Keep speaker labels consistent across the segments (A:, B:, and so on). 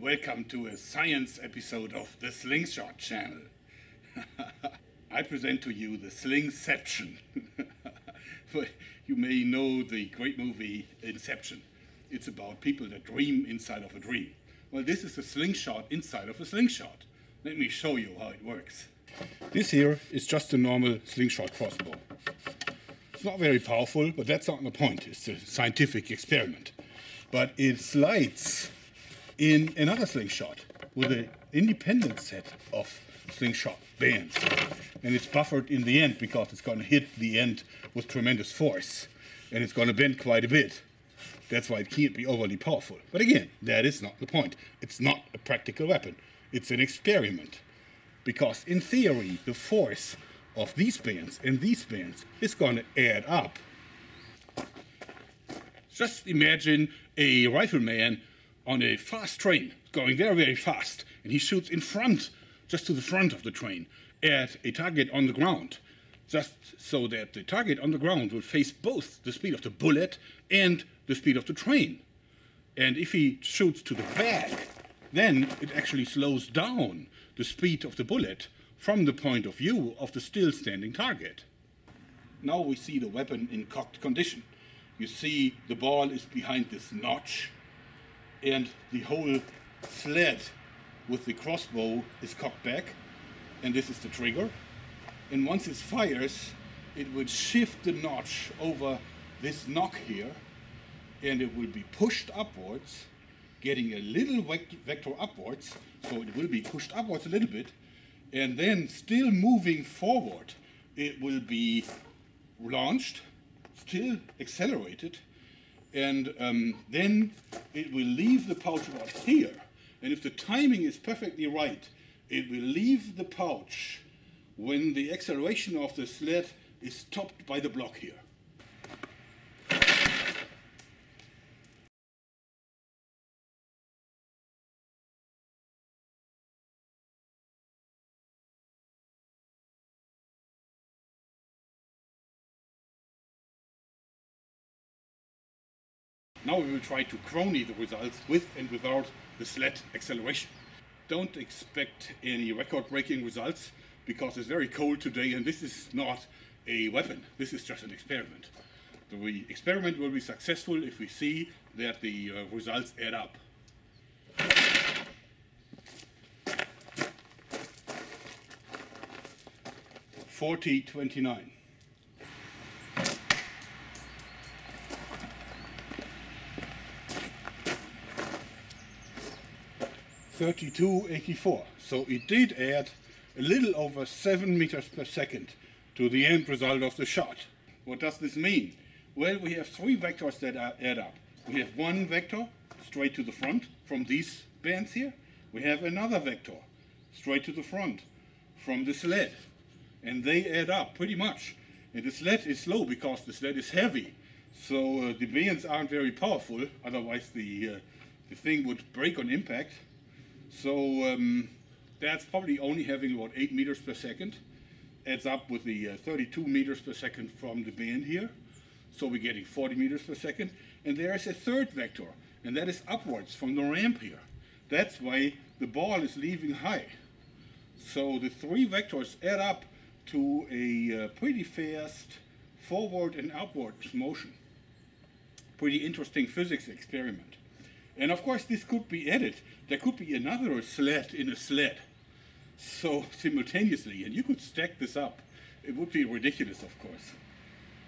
A: Welcome to a science episode of the Slingshot channel. I present to you the Slingception. you may know the great movie Inception. It's about people that dream inside of a dream. Well, this is a slingshot inside of a slingshot. Let me show you how it works. This here is just a normal slingshot crossbow. It's not very powerful, but that's not the point. It's a scientific experiment. But it slides in another slingshot with an independent set of slingshot bands. And it's buffered in the end because it's going to hit the end with tremendous force. And it's going to bend quite a bit. That's why it can't be overly powerful. But again, that is not the point. It's not a practical weapon. It's an experiment. Because in theory, the force of these bands and these bands is going to add up. Just imagine a rifleman on a fast train, going very, very fast, and he shoots in front, just to the front of the train, at a target on the ground, just so that the target on the ground will face both the speed of the bullet and the speed of the train. And if he shoots to the back, then it actually slows down the speed of the bullet from the point of view of the still standing target. Now we see the weapon in cocked condition. You see the ball is behind this notch and the whole sled with the crossbow is cocked back and this is the trigger. And once it fires it will shift the notch over this nock here and it will be pushed upwards getting a little vector upwards so it will be pushed upwards a little bit and then still moving forward it will be launched still accelerated and um, then it will leave the pouch about here. And if the timing is perfectly right, it will leave the pouch when the acceleration of the sled is stopped by the block here. 'Now we will try to chrony the results with and without the sled acceleration. Don't expect any record-breaking results because it's very cold today and this is not a weapon. This is just an experiment. The experiment will be successful if we see that the uh, results add up. Forty twenty-nine. 3284. So it did add a little over 7 meters per second to the end result of the shot. What does this mean? Well, we have three vectors that add up. We have one vector straight to the front from these bands here. We have another vector straight to the front from the sled. And they add up pretty much. And the sled is slow because the sled is heavy. So uh, the bands aren't very powerful, otherwise the, uh, the thing would break on impact. So um, that's probably only having about 8 meters per second. Adds up with the uh, 32 meters per second from the band here. So we're getting 40 meters per second. And there is a third vector, and that is upwards from the ramp here. That's why the ball is leaving high. So the three vectors add up to a uh, pretty fast forward and upwards motion. Pretty interesting physics experiment. And of course, this could be added. There could be another sled in a sled. So simultaneously, and you could stack this up. It would be ridiculous, of course.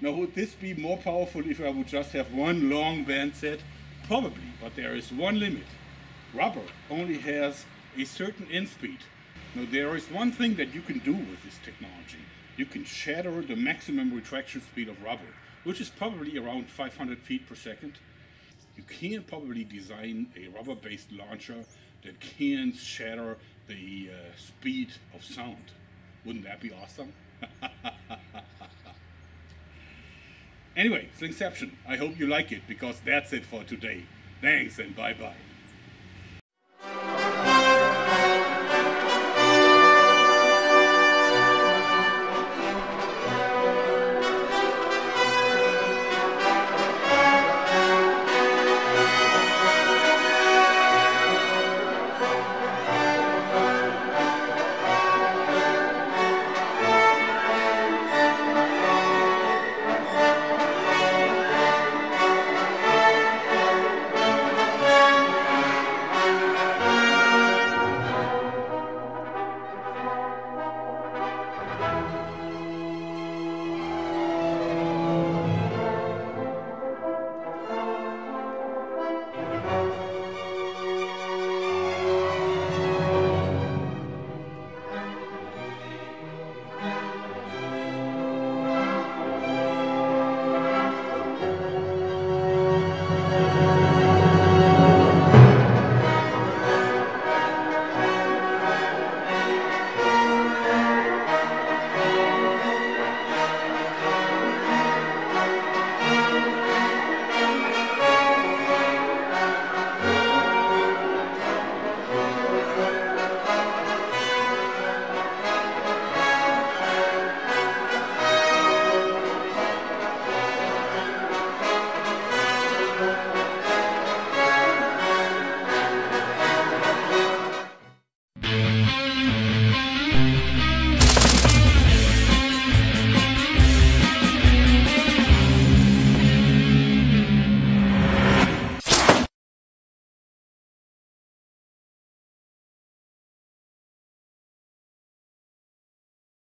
A: Now, would this be more powerful if I would just have one long band set? Probably, but there is one limit. Rubber only has a certain end speed. Now, there is one thing that you can do with this technology. You can shatter the maximum retraction speed of rubber, which is probably around 500 feet per second you can probably design a rubber-based launcher that can shatter the uh, speed of sound. Wouldn't that be awesome? anyway, Slingception, I hope you like it because that's it for today. Thanks and bye-bye.